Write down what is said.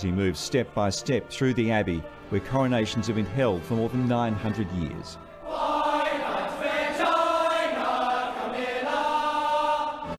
as he moves step by step through the Abbey, where coronations have been held for more than 900 years.